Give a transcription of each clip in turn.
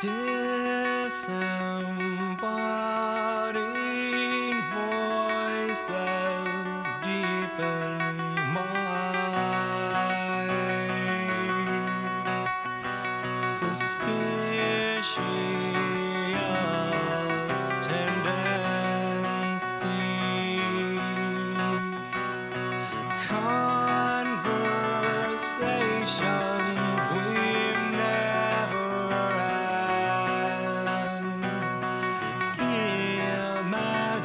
Disembodied voices deepen my suspicious tendencies. Conversation.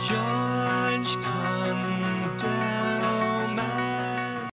就